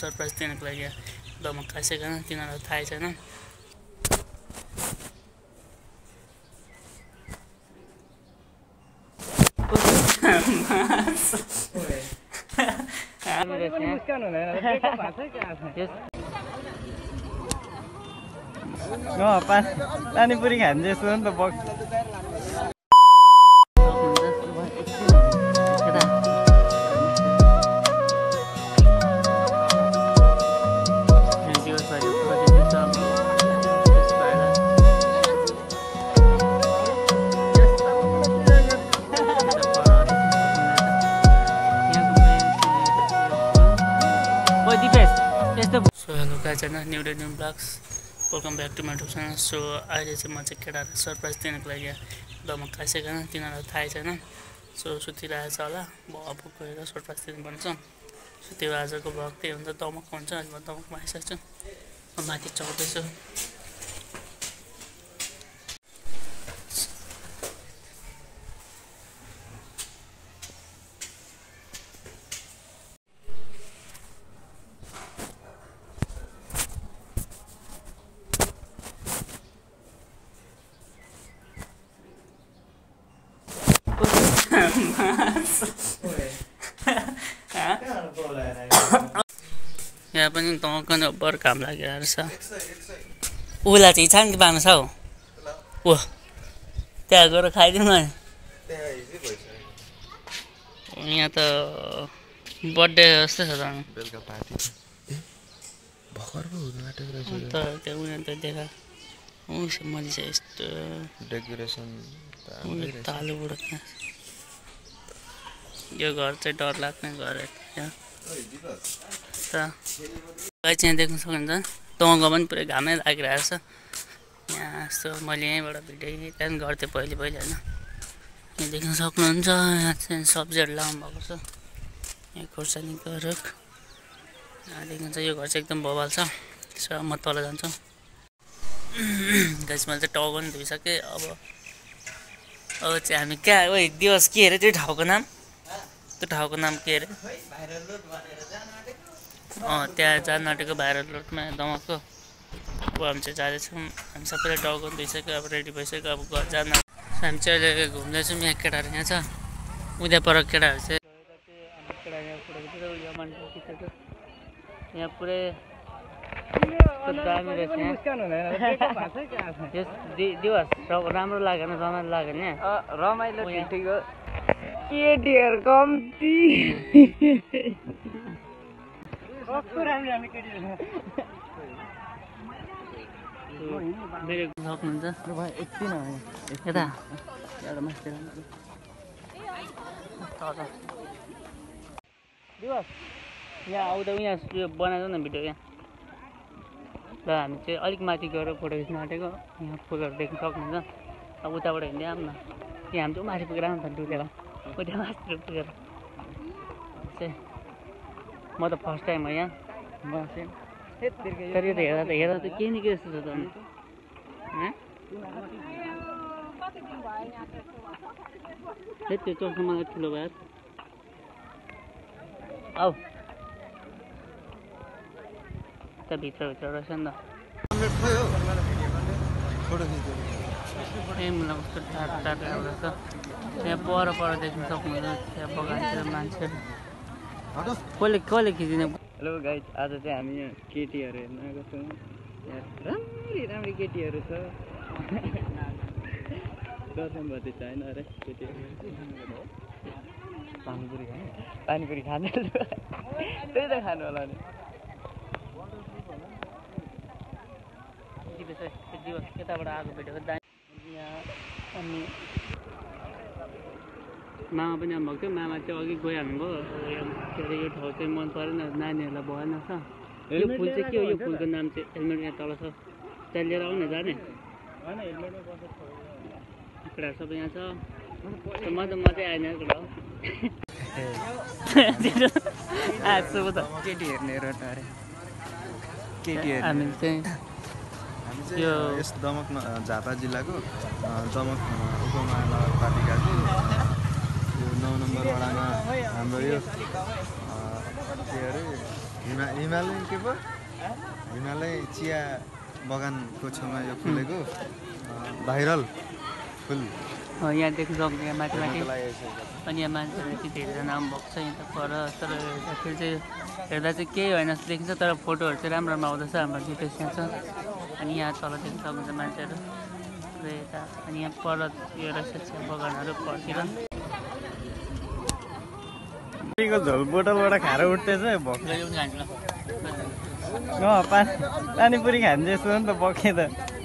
Surprise दिनको लागि दमक खाइसकेन तिनीहरूलाई थाहै छैन। पानीपुरी खान्छ यस्तो नि त बक सो हेलो गाइज होइन new day new vlogs welcome back to my so अहिले चाहिँ म चाहिँ केटाहरूलाई सरप्राइज दिनको लागि दमक खाइसकेन तिनीहरूलाई थाहै छैन। सो सुतिरहेको छ होला। अब गएर सरप्राइज दिनुपर्ने छ सो त्यो आजको भ्लग त्यही हुन्छ दमक हुन्छ। अहिले म दमकमा आइसकेको छु। म माथि चढ्दैछु। यहाँ पनि दमकन बर घाम लागिरहेको छ उसलाई चाहिँ इच्छा कि बाँड्नु छ हौ? ओ त्यहाँ गएर खाइदिउँ न। यहाँ त बर्थडे जस्तै छ त। त्यो उनीहरू देखा उस यस्तो। डेकोरेसन। तालुबाट यो घर चाहिँ डर लाग्ने घर त गाई चाहिँ देख्न सक्नुहुन्छ। तँको पनि पुरै घामै लागिरहेको छ। यहाँ यस्तो मैले यहीँबाट भिडियो त्यहाँदेखि गर्थेँ पहिले पहिले होइन? यहाँ देख्न सक्नुहुन्छ यहाँ चाहिँ सब्जीहरू लाउनु भएको छ। यहाँ खोर्सानीको रुख यहाँ देख्नुहुन्छ यो घर चाहिँ एकदम बवाल छ। सो म तल जान्छु। गाइस मैले चाहिँ टाउको पनि धोइसकेँ। अब अब चाहिँ हामी कहाँ? ओ दिवस के अरे? त्यो ठाउँको नाम? त्यो ठाउँको नाम के अरे? त्यहाँ जान आँटेको भाइरल रोडमा दमकको अब हामी चाहिँ जाँदैछौँ। हामी सबैले टाउको पनि धोइसक्यो अब रेडी भइसक्यो अब घर जान। हामी चाहिँ अहिले घुम्दैछौँ यहाँ केटाहरू यहाँ छ। उता पर केटाहरू चाहिँ। यहाँ पुरै दामी रहेछ दिवस राम्रो लागेन रमाइलो लाग्यो नि रमाइलो। ठिक केटीहरू कम्ती। सक्नुहुन्छ यता। दिवस यहाँ आउँदा यहाँ बनाइदिउ न भिडियो यहाँ र हामी चाहिँ अलिक माथि गएर फोटो खिच्न आँटेको यहाँ फुलहरू देख्न सक्नुहुन्छ अब उताबाट हिँड्दै आऊँ न यहाँ हामी चाहिँ माथि पुगेर आउँ त डुलेर उता माथि पुगेर चाहिँ म त फर्स्ट टाइम हो यहाँ। बसेँ तर यो त हेर्दा त हेर्दा त केही न के जस्तो छ त त्यो चस्मा मलाई ठुलो भयो। आऊ। त भित्र भित्र रहेछ नि त। कस्तो टाढो टाढो रहेछ त्यहाँ पर पर देख्न सक्नुहुन्छ। त्यहाँ बगानतिर मान्छेहरू। कसले कसले खिचिदिने? हेलो गाइज आज चाहिँ हामी यहाँ केटीहरू हेर्न आएको छौँ। यहाँ राम्री राम्री केटीहरू छ। दर्शन भर्ती छैन अरे केटीहरू। पानीपुरी खाने? पानीपुरी खाने त्यही त खानु होला नि। यताबाट आएको भेटेको अनि मामा पनि आउनुभएको थियो मामा चाहिँ अघि गइहाल्नुभयो के अरे यो ठाउँ चाहिँ मन परेन नानीहरूलाई भएन छ। यो फुल चाहिँ के हो? यो फुलको नाम चाहिँ हेलमेट यहाँ तल छ। त्यहाँ लिएर आउन जाने। केटाहरू सबै यहाँ छ। त म त म चाहिँ आएन केटा हो आएको त केटी हेर्ने अरे। केटी हामी चाहिँ यो- यस दमक झापा जिल्लाको दमक उपमहानगरपालिकाको नौ नम्बर वडामा हाम्रो यो के अरे हिमा हिमालय के पो? हिमालय चिया बगानको छेउमा यो फुलेको भाइरल फुल। यहाँ देख्न सक्नु यहाँ माथि। माथि। अनि यहाँ मान्छेहरू यति धेरैजना आउनु भएको छ यहाँ त पर तर हेर्दाखेरि चाहिँ हेर्दा चाहिँ केही होइन जस्तो देखिन्छ तर फोटोहरू चाहिँ राम्रो राम्रो आउँदैछ हाम्रो जिपेस यहाँ छ। अनि यहाँ तल देख्न सक्नुहुन्छ मान्छेहरू। यता अनि यहाँ पर यो रहेछ चिया बगानहरू परतिर को झोल बोतलबाट खाएर उठ्दैछ भोक पानीपुरी खान्छ यस्तो नि त बके त।